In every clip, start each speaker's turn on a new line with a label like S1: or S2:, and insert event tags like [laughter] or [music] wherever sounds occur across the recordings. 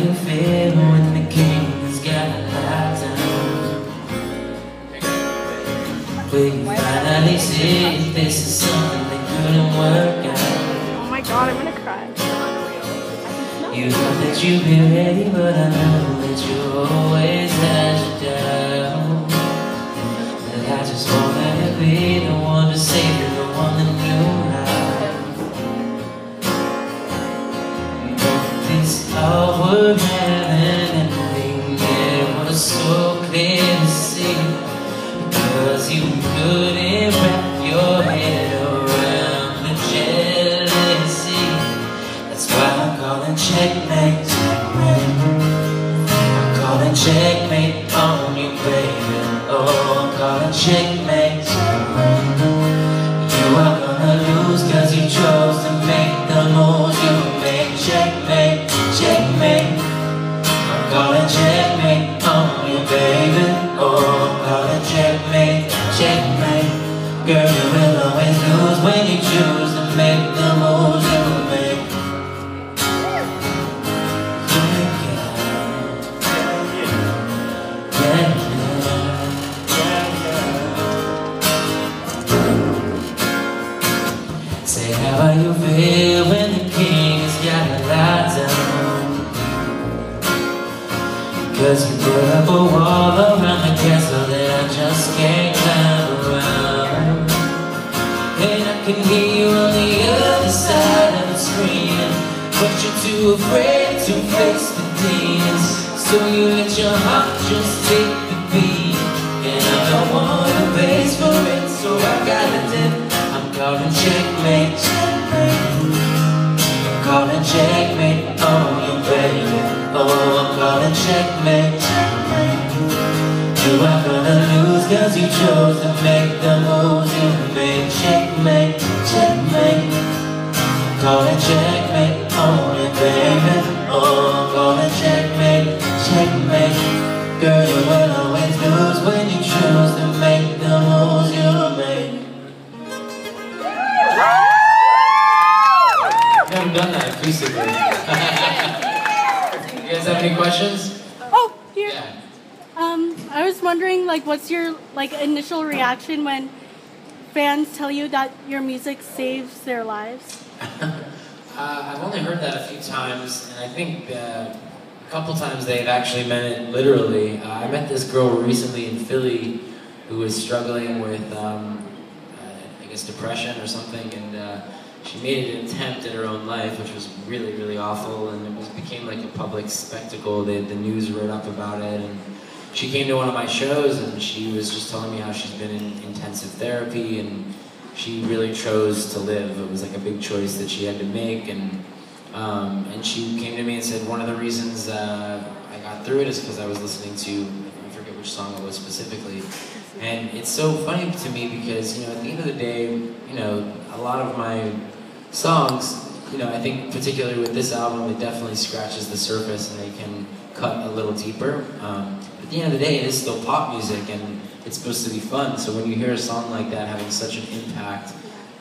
S1: you feel when the king's got a lifetime? Will you finally see this is something that couldn't work out?
S2: Oh my god, I'm gonna cry.
S1: You thought that you'd be ready, but I know that you always had your doubt. That I just want to let it be the would how you feel when the king has got a lot down Cause you put up a wall around the castle that I just can't climb around. And I can hear you on the other side of the screen. But you're too afraid to face the demons. So you let your heart just take chose to make the moves you made Checkmate,
S2: like initial reaction when fans tell you that your music saves their lives? [laughs]
S1: Uh, I've only heard that a few times, and I think uh, a couple times they've actually meant it literally. Uh, I met this girl recently in Philly who was struggling with, um, uh, I guess, depression or something, and uh, she made an attempt at her own life, which was really, really awful, and it was, became like a public spectacle. They, the news wrote up about it, and she came to one of my shows, and she was just telling me how she's been in intensive therapy, and she really chose to live. It was like a big choice that she had to make, and um, and she came to me and said one of the reasons uh, I got through it is because I was listening to I forget which song it was specifically, and it's so funny to me because you know at the end of the day, you know a lot of my songs, you know I think particularly with this album, it definitely scratches the surface and they can cut a little deeper. Um, at the end of the day, it is still pop music and it's supposed to be fun. So when you hear a song like that having such an impact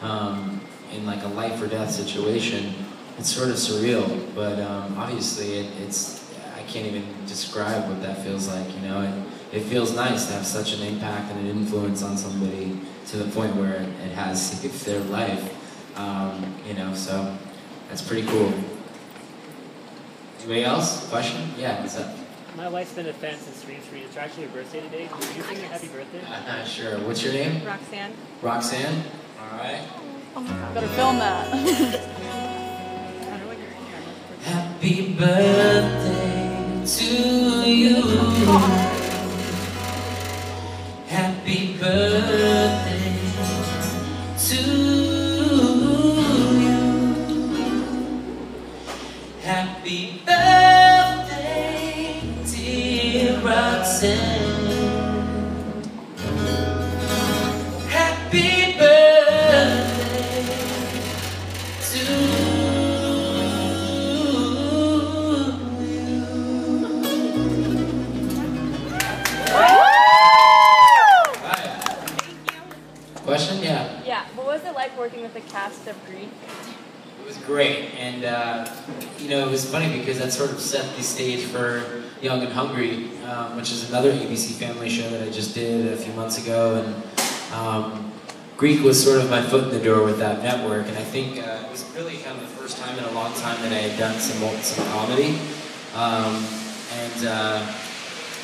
S1: um, in like a life or death situation, it's sort of surreal. But um, obviously, it, it's I can't even describe what that feels like. You know, it, it feels nice to have such an impact and an influence on somebody to the point where it, it has [laughs] saved their life. Um, you know, so that's pretty cool. Anybody else? Question? Yeah, what's up?
S3: My wife's been a fan since Dream Street. It's actually her birthday today. Can you sing her happy birthday?
S1: Uh, sure. What's your name?
S4: Roxanne.
S1: Roxanne? All right.
S2: Oh my god, better film that. [laughs]
S1: Happy birthday to you. Happy birthday to you. Happy Roxanne. Happy birthday to you. Question? Yeah.
S4: Yeah. What was it like working with the cast of Greek?
S1: It was great, and uh, you know it was funny because that sort of set the stage for Young and Hungry, um, which is another ABC Family show that I just did a few months ago, and Um, Greek was sort of my foot in the door with that network, and I think uh, it was really kind of the first time in a long time that I had done some some comedy. Um, and uh,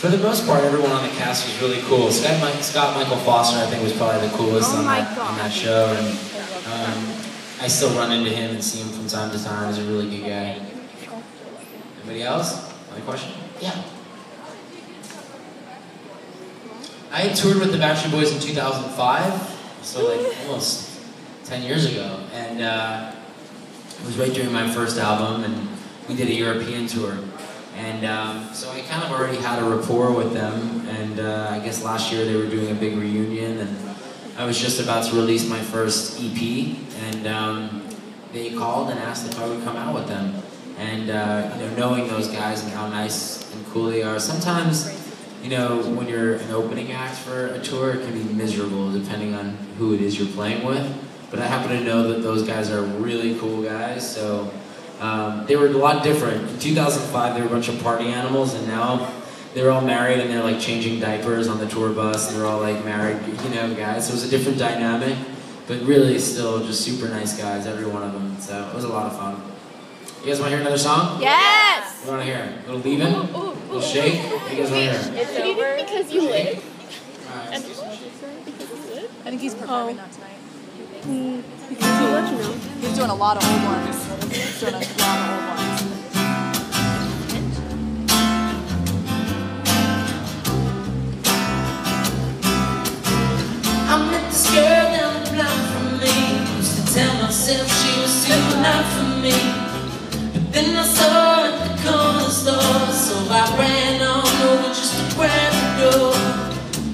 S1: for the most part, everyone on the cast was really cool. Scott, Mike, Scott Michael Foster, I think, was probably the coolest
S2: Oh
S1: on, that, on that show. And um, I still run into him and see him from time to time. He's a really good guy. Anybody else? Any question? Yeah. I had toured with the Backstreet Boys in 2005, so like almost 10 years ago. And uh, it was right during my first album, and we did a European tour. And um, so I kind of already had a rapport with them, and uh, I guess last year they were doing a big reunion, and I was just about to release my first EP, and um, they called and asked if I would come out with them. And uh, you know, knowing those guys and how nice and cool they are, sometimes you know, when you're an opening act for a tour, it can be miserable depending on who it is you're playing with. But I happen to know that those guys are really cool guys, so um, they were a lot different. In 2005, they were a bunch of party animals, and now they're all married and they're like changing diapers on the tour bus, and they're all like married, you know, guys. So it was a different dynamic, but really still just super nice guys, every one of them. So it was a lot of fun. You guys want to hear another song?
S4: Yes!
S1: You want to hear it? A little Leavin'? A little shake? What you guys want to hear?
S4: It's over.
S5: Because you live. I think he's performing that tonight.
S2: Mm, you work now.
S5: He's doing a lot of old ones. He's doing a lot of old ones.
S6: Then I saw at the corner store, so I ran on over just to grab the door.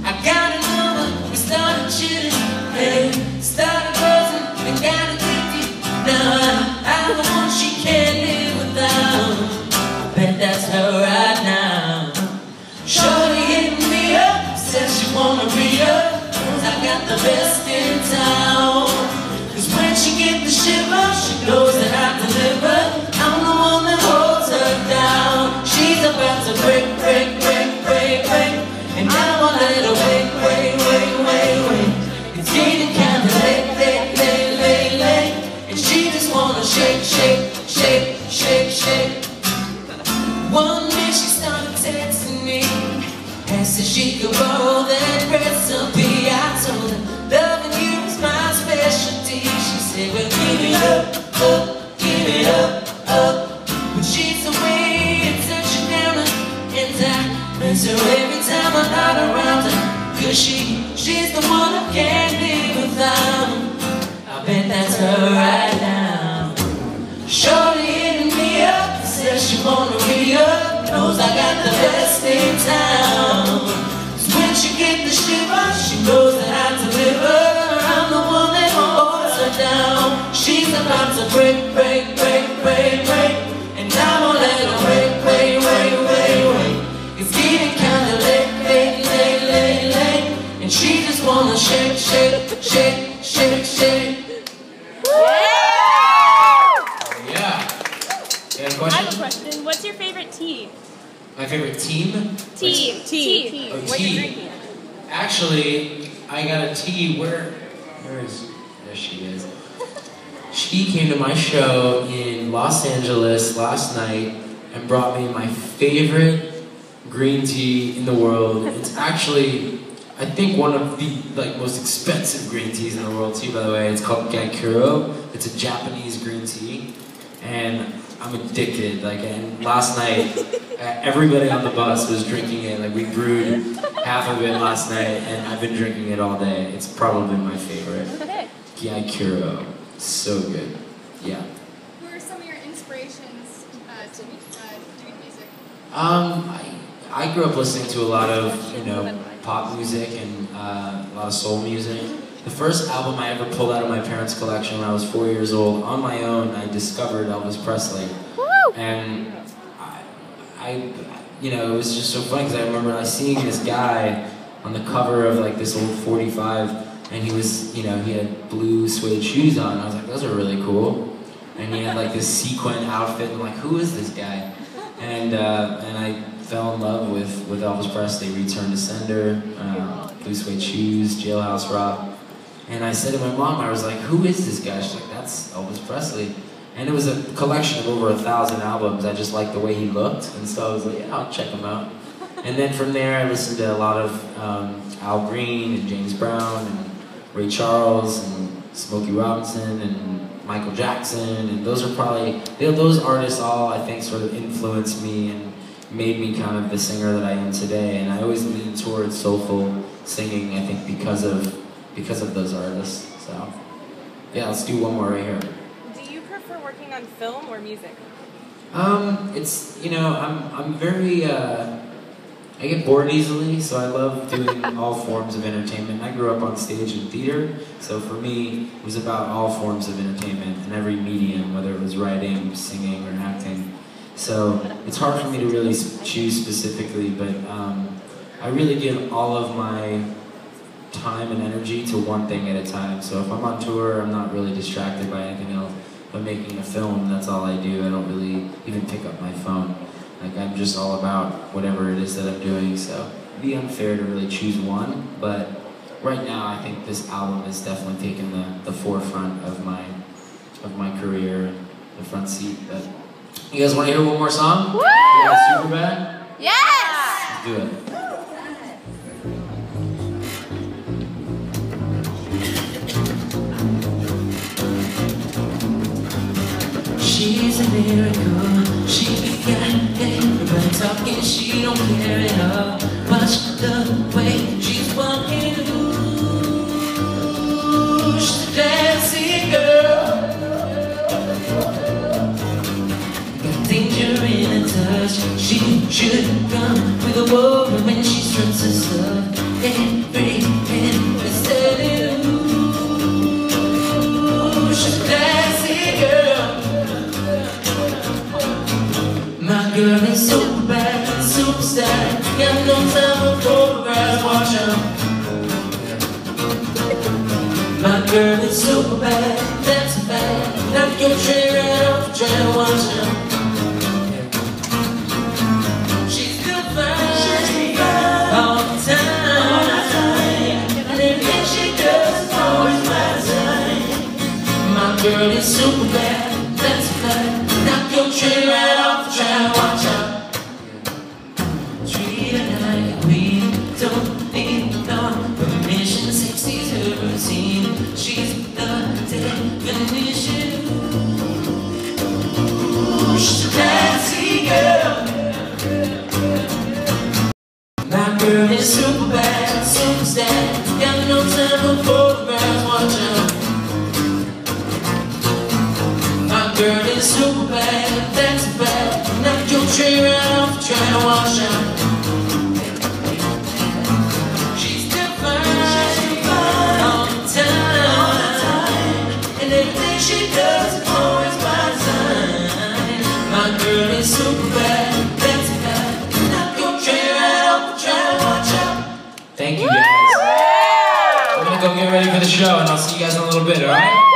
S6: I got a number, we started chitting, hey, started buzzing, and got addicted. Now I'm the one she can't live without. I bet that's her right now. Shorty hitting me up, says she wanna be up. I got the best in town. And. It's late, late, late. And she just wanna shake, shake, shake, shake, shake. One day she started texting me Asked if she could borrow that recipe I told her loving you is my specialty She said, well give it up, up, give it up, up But she's away at such a And I miss her every I'm around her Cause she, she's the one I can't live without I bet that's her right now Shorty hitting me up, says she wanna be up. Knows I got the best in town. 'Cause when she get the shiver, she knows that I deliver. I'm the one that holds her down. She's about to break, break, break, shake, shake, shake, shake, shake.
S1: Yeah. You have a
S4: I have a
S1: question?
S4: question. What's your favorite tea?
S1: My favorite team?
S4: Tea. Tea.
S1: Oh,
S4: What
S1: tea.
S4: you drinking?
S1: Actually, I got a tea. Where? Where is? There she is. She came to my show in Los Angeles last night and brought me my favorite green tea in the world. It's actually, I think, one of the like most expensive green teas in the world too. By the way, it's called Gyokuro. It's a Japanese green tea, and I'm addicted. Like, and last night, [laughs] uh, everybody on the bus was drinking it. Like, we brewed half of it last night, and I've been drinking it all day. It's probably my favorite.
S4: Okay.
S1: Gyokuro. So good. Yeah.
S7: Who are some of your inspirations uh, to uh, doing music?
S1: Um, I, I grew up listening to a lot of, you know, pop music and uh, a lot of soul music. The first album I ever pulled out of my parents' collection when I was four years old, on my own, I discovered Elvis Presley. And I, I, you know, it was just so funny because I remember I seeing this guy on the cover of like this old 45 and he was, you know, he had blue suede shoes on. I was like, those are really cool. And he had like this sequin outfit. And I'm like, who is this guy? And uh, and I fell in love with, with Elvis Presley, Return to Sender, uh, Blue Suede Shoes, Jailhouse Rock. And I said to my mom, I was like, who is this guy? She's like, that's Elvis Presley. And it was a collection of over a thousand albums. I just liked the way he looked. And so I was like, yeah, I'll check him out. [laughs] And then from there, I listened to a lot of um, Al Green and James Brown and Ray Charles and Smokey Robinson and Michael Jackson. And those are probably, those artists all, I think, sort of influenced me and made me kind of the singer that I am today. And I always lean towards soulful singing, I think, because of, because of those artists. So, yeah, let's do one more right here.
S8: Do you prefer working on film or music?
S1: Um, it's you know I'm I'm very uh, I get bored easily, so I love doing [laughs] all forms of entertainment. I grew up on stage and theater, so for me it was about all forms of entertainment and every medium, whether it was writing, singing, or acting. So it's hard for me to really choose specifically, but um, I really give all of my time and energy to one thing at a time. So if I'm on tour, I'm not really distracted by anything else. If I'm making a film, that's all I do. I don't really even pick up my phone. Like I'm just all about whatever it is that I'm doing. So it'd be unfair to really choose one, but right now I think this album is definitely taking the, the forefront of my of my career the front seat. But you guys want to hear one more song?
S4: Woo!
S1: Yeah, super bad.
S4: Yes!
S1: Let's do it. She's a miracle. Touch. She should come with a woman when she struts her stuff. Every hand is telling ooh, she's dancing girl. My girl is so bad, superstar. Got no time for photographs, watch out. My girl is so bad, that's bad. Knock your tray she's the definition. She's a girl. My girl is super bad, super sad. Got no time for photographs, watch out. My girl is super bad, that's bad. Knock your right off the trail, watch out. Ready for the show, and I'll see you guys in a little bit, alright?